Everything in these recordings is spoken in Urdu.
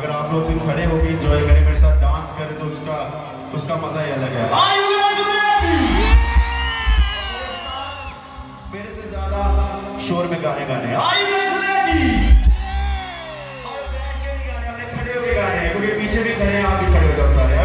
اگر آپ لوگ بھی کھڑے ہو کے انجوائے کریں میرے ساتھ ڈانس کریں تو اس کا اس کا مزہ ہی الگ ہے۔ میرے سے زیادہ شور میں گانے گانے آئی ہوئے گانے کیونکہ پیچھے بھی کھڑے ہیں آپ بھی کھڑے ہوئے سارے۔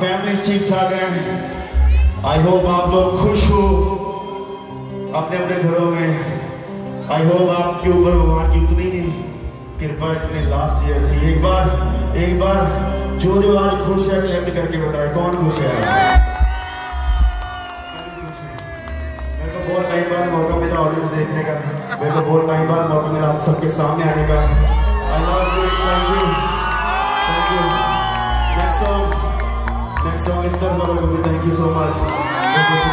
فیملیز ٹھیک ٹھاک ہیں آئی ہوپ آپ لوگ خوش ہو اپنے اپنے گھروں میں آئی ہوپ آپ کے اوپر بھگوان کی اتنی کرپا اتنی لاسٹ ایئر تھی ایک بار ایک بار جو جو آج خوش ہے کلیپ کر کے بتائے کون خوش ہے میرے کو بہت کئی بار موقع ملا آڈینس دیکھنے کا میرے کو بہت کئی بار موقع ملا آپ سب کے سامنے آنے کا I love you thank you thank you. Song اس طرح لوگوں کو thank you so much next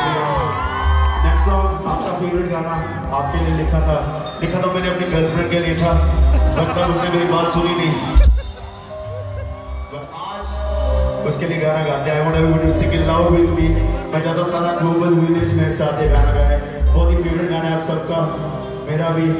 song آپ کا فیوریٹ گانا آپ کے لیے لکھا تھا لکھا تھا میں نے اپنی گرل فرینڈ کے لیے تھا لگتا اس نے میری بات سنی نہیں اس کے لیے گانا گاتے ہیں آئی وانٹ ایوری کہ لو ول بی میں چاہتا ہوں سارا گلوبل ولیج میرے ساتھ یہ گانا گائے بہت ہی فیوریٹ گانا ہے آپ سب میرا بھی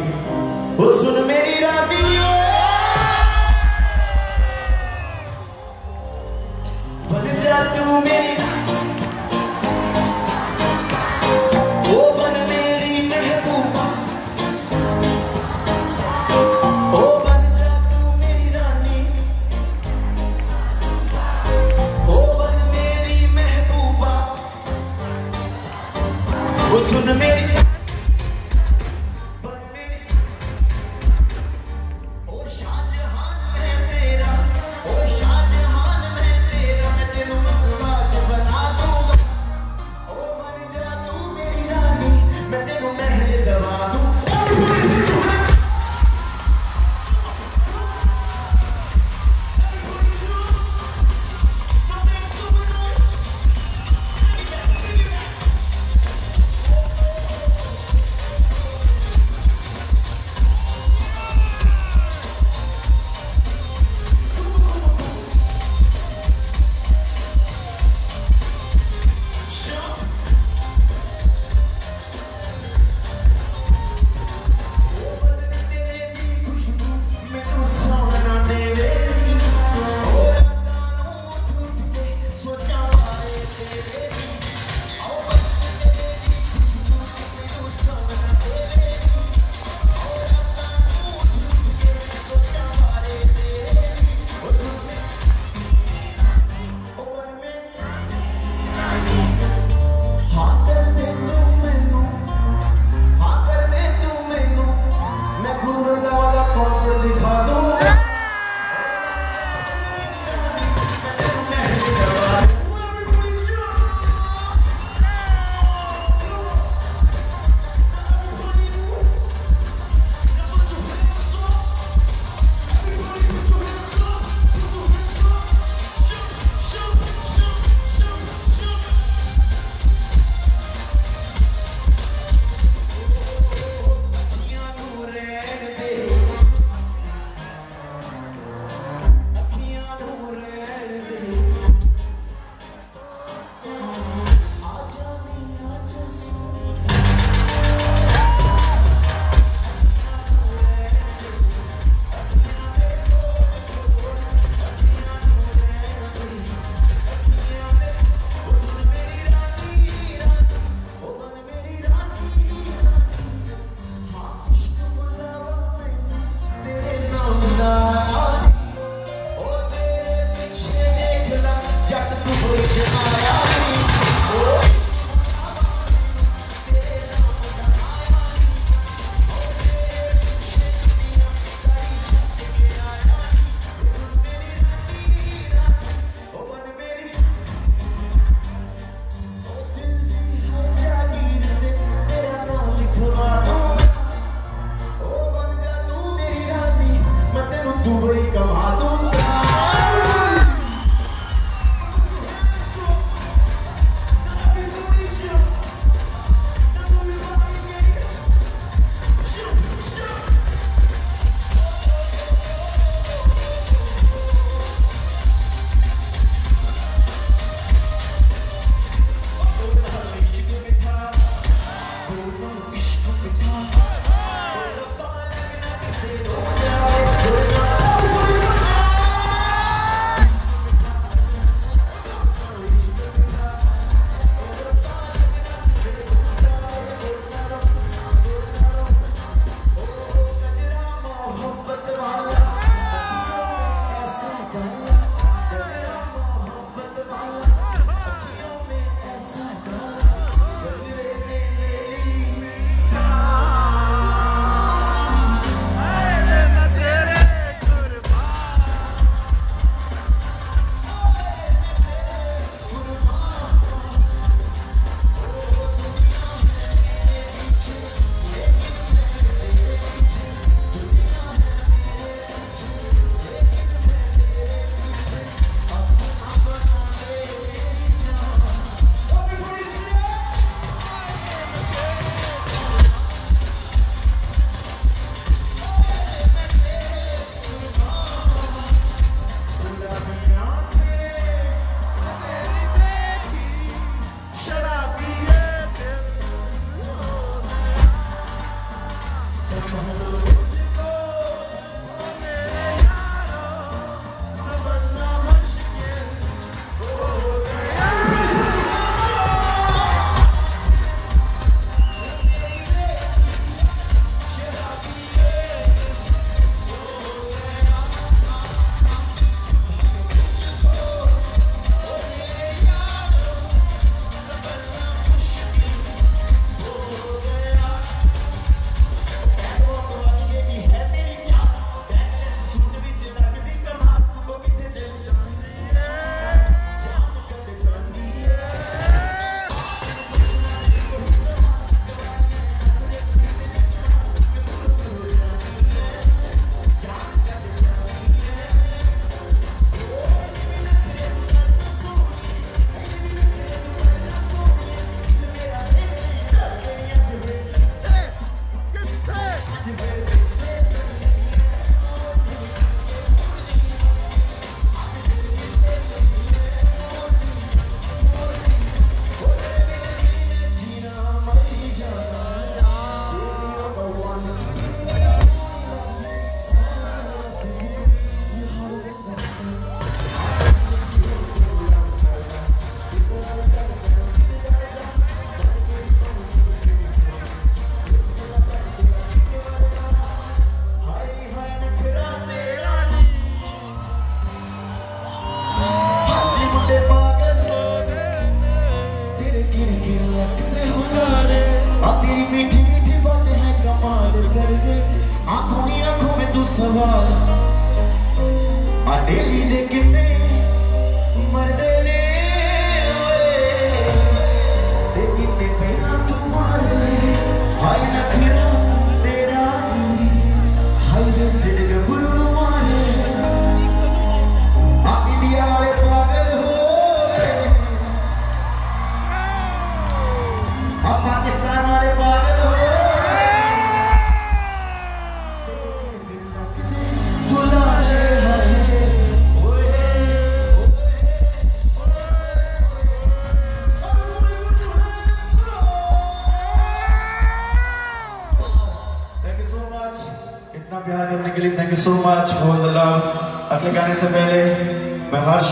dele de que tem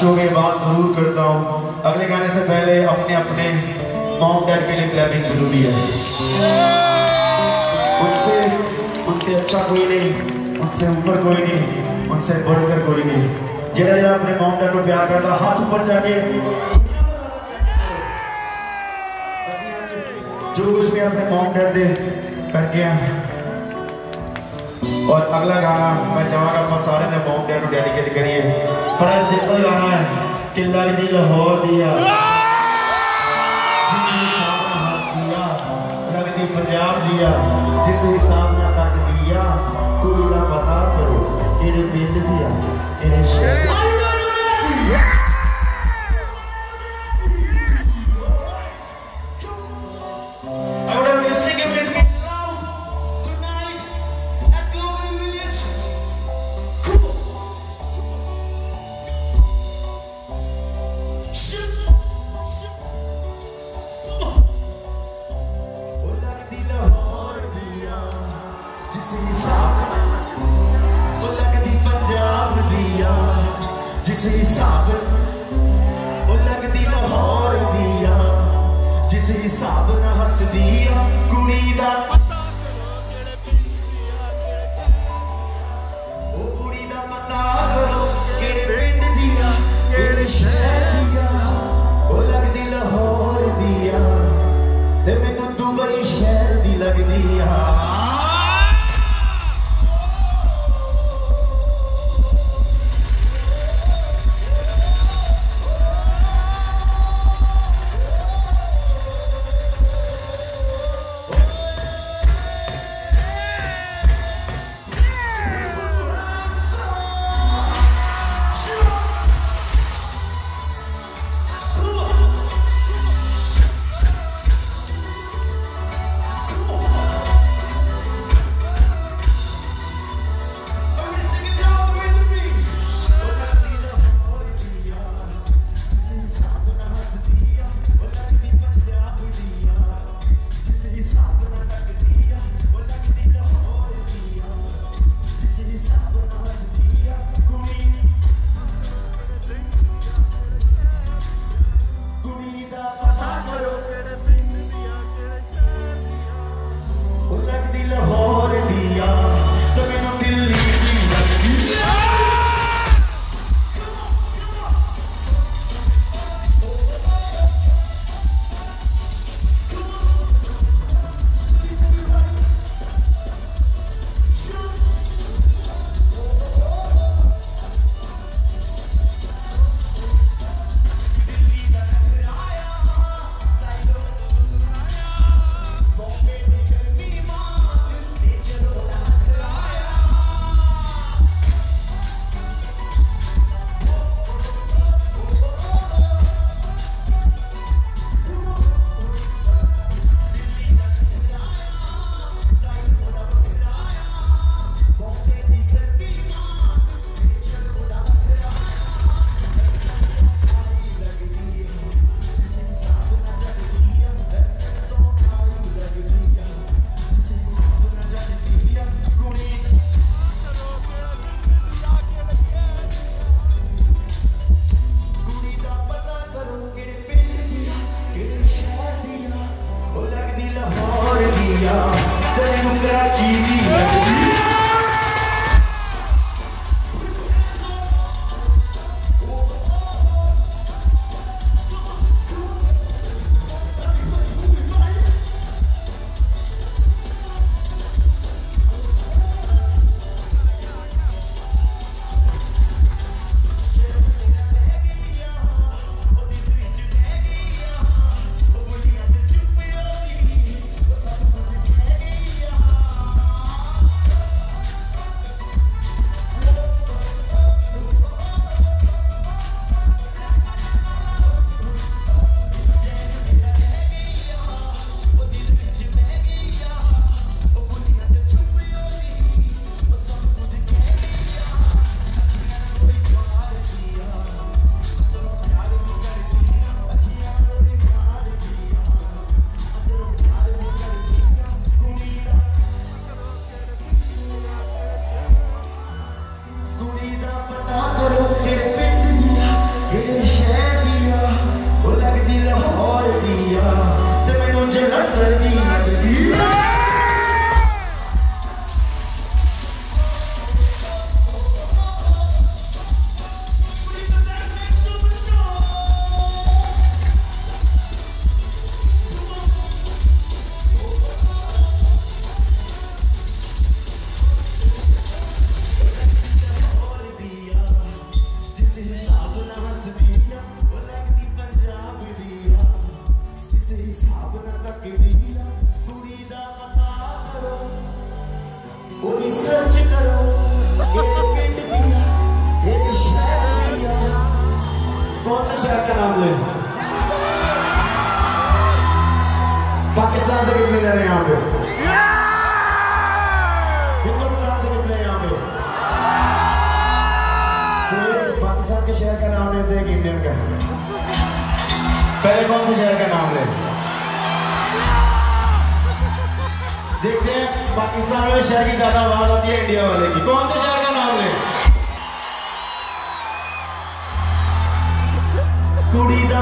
شوق بات ضرور کرتا ہوں۔ اگلے گانے سے پہلے اپنے اپنے موم ڈیڈ کے لیے کلیپنگ ضروری ہے۔ ان سے ان سے اچھا کوئی نہیں، ان سے اوپر کوئی نہیں، ان سے بڑھ کر کوئی نہیں۔ جڑا جڑا اپنے موم ڈیڈ کو پیار کرتا ہاتھ اوپر جا کے۔ جو کچھ میں اپنے موم ڈیڈ دے، کر کے اور اگلا گانا میں چاہوں گا اپنا سارے نے موم ڈیڈ کو ڈیڈیکیٹ کریے۔ بڑا ذکر آنا ہے کہ لڑ دی لاہور دیا جس نے سامنا ہنس دیا لڑ دی پنجاب دیا جس نے سامنا تک دیا کوئی نہ پتا کرو کہڑے پنڈ دیا کہڑے شہر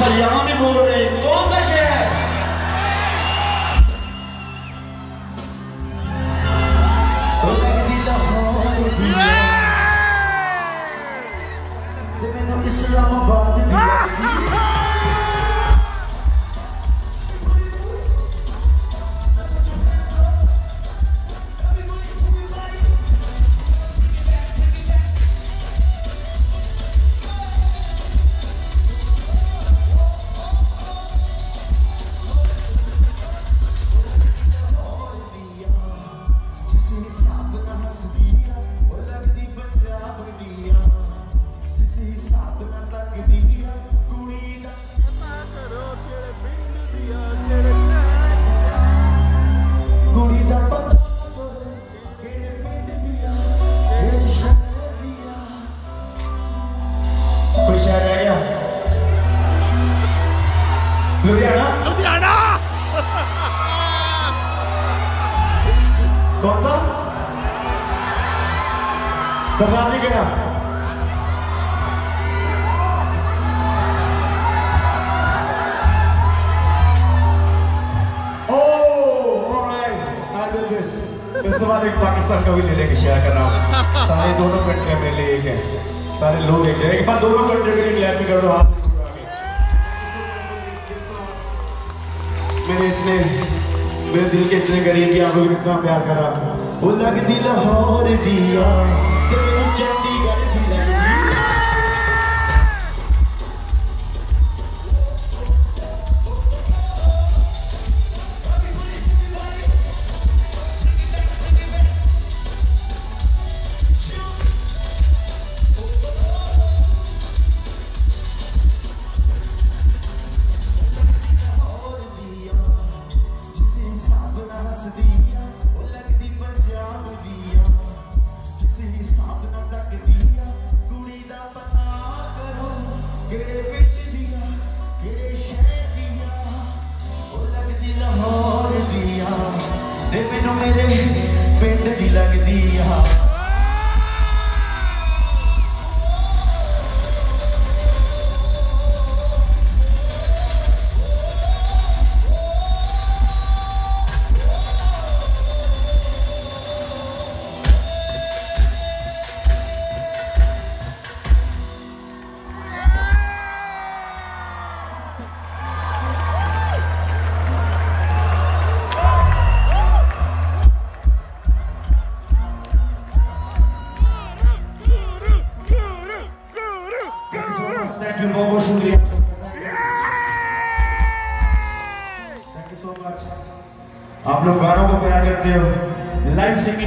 مسلمان بول رہے ہیں؟ کون سا شہر سر کبھی نہیں دیکھ لے کے شیئر کرنا ہوں سارے دونوں کنٹری میں لے ایک ہیں سارے لوگ ایک ہیں ایک بار دونوں کنٹری میں کلیپ کر دو ہاتھ میرے اتنے میرے دل کے اتنے قریب کہ آپ لوگ اتنا پیار کرا بولا کہ دل ہور دیا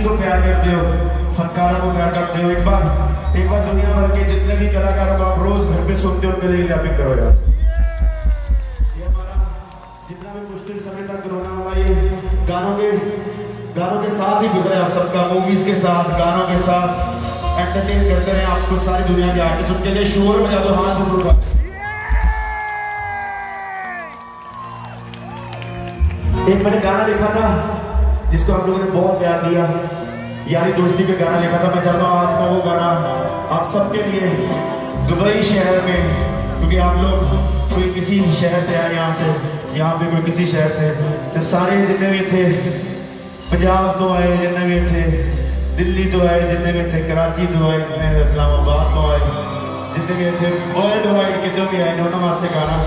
لائف کو پیار کرتے ہو، فنکاروں کو پیار کرتے ہو، ایک بار ایک بار دنیا بھر کے جتنے بھی کلاکاروں کو آپ روز گھر پہ سنتے ہو، ان کے لیے لیپنگ کرو یار۔ یہ ہمارا جتنا بھی مشکل سمے تھا کرونا ہوا یہ گانوں کے گانوں کے ساتھ ہی گزرے آپ سب کا موویز کے ساتھ، گانوں کے ساتھ انٹرٹین کرتے رہے آپ کو ساری دنیا کے آرٹسٹ ان کے لیے شور بجا دو، ہاتھ اوپر اٹھا ایک میں نے گانا لکھا تھا جس کو آپ لوگوں نے بہت پیار دیا، یاری دوستی پہ گانا لکھا تھا، میں چاہتا ہوں آج کا وہ گانا آپ سب کے لیے دبئی شہر میں، کیونکہ آپ لوگ کوئی کسی شہر سے آئے، یہاں سے، یہاں پہ کوئی کسی شہر سے۔ تو سارے جتنے بھی تھے، پنجاب تو آئے جتنے بھی تھے، دلی تو آئے جتنے بھی تھے، کراچی تو آئے جتنے اسلام آباد تو آئے جتنے بھی تھے ورلڈ وائڈ کتنے بھی آئے انہوں واسطے گانا۔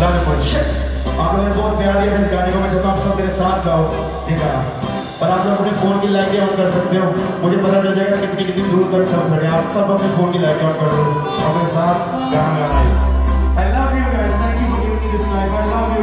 لانے پہنچ آپ لوگوں نے بہت پیار دیا اس گانے کو، میں چاہتا ہوں آپ سب میرے ساتھ گاؤ۔ یہ گانا اور آپ لوگ اپنے فون کی لائٹیں آن کر سکتے ہو۔ مجھے پتا چل جائے گا کتنی کتنی دور تک سب کھڑے آپ سب اپنے فون کی لائٹیں آن کر دو۔ اور میرے ساتھ گانا گانا۔ ہے I love you guys. Thank you for giving me this life. I love